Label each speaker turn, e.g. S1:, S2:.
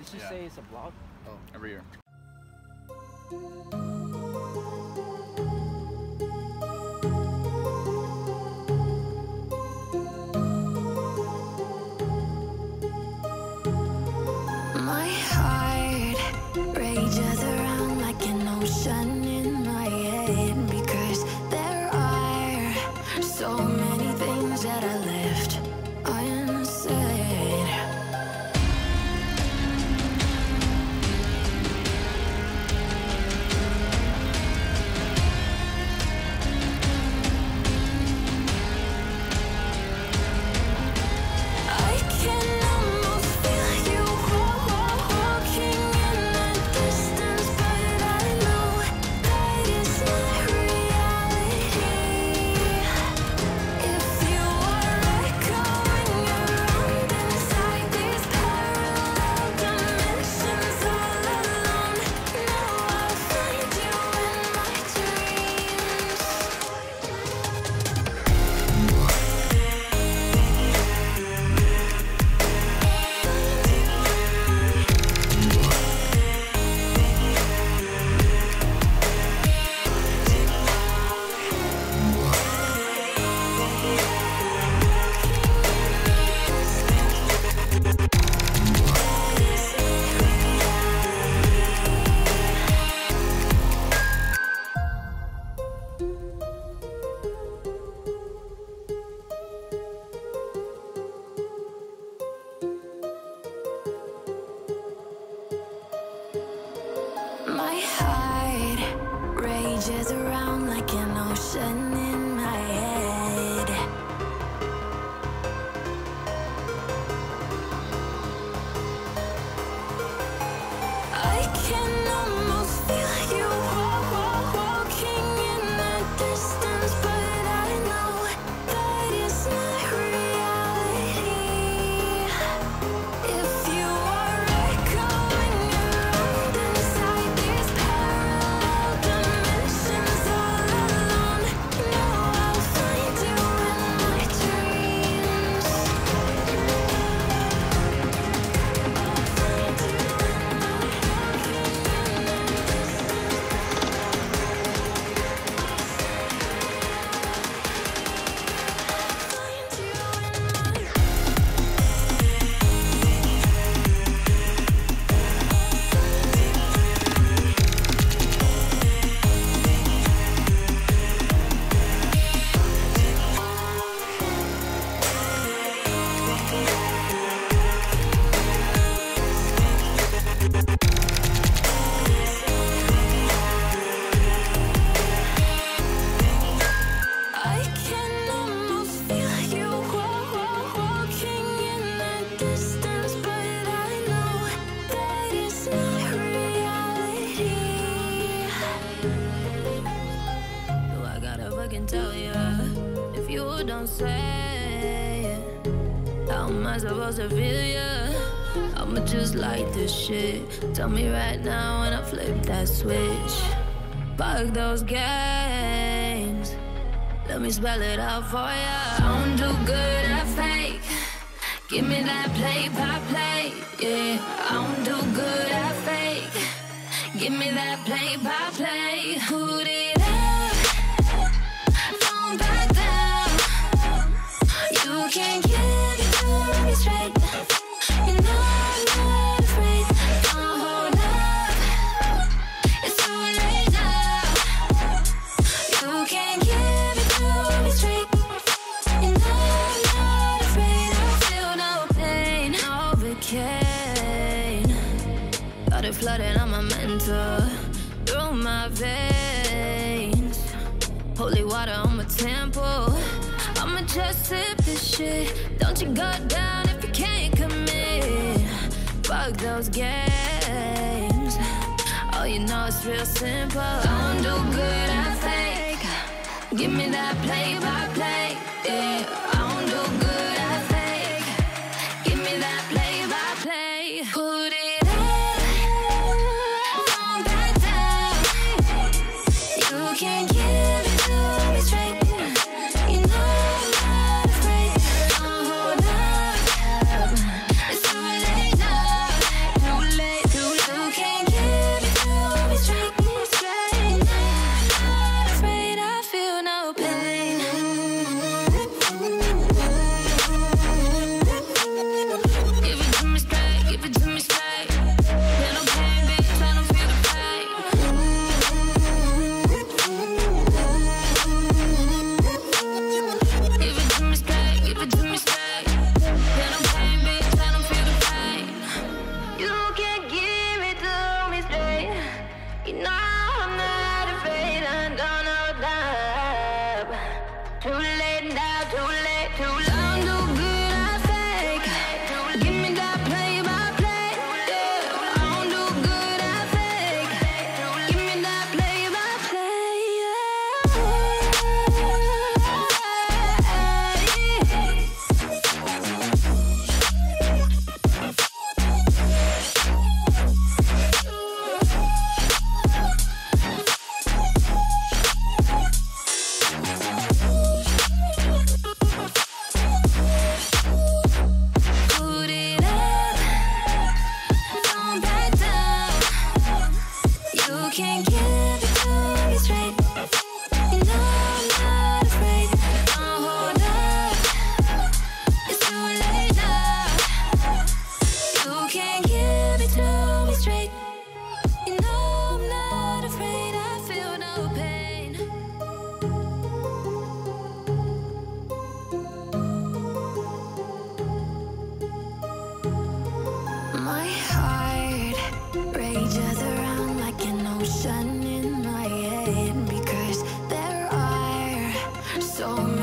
S1: Did she
S2: Yeah.
S1: say it's a vlog?
S2: Oh, every year.
S3: Tell ya? If you don't say it, how am I supposed to feel ya? I'ma just like this shit. Tell me right now when I flip that switch. Fuck those games. Let me spell it out for ya. I don't do good at fake. Give me that play by play. Yeah, I don't do good at fake. Give me that play by play. You. You. You. You not afraid. I flooding on my mental, through my veins. Holy water on my temple. I'ma just sip this shit. Don't you go down if you can't commit. Fuck those games. Oh, you know it's real simple. I don't do good at fake. Give me that play by play. Yeah, I don't do good at fake. Give me that play by play. Put So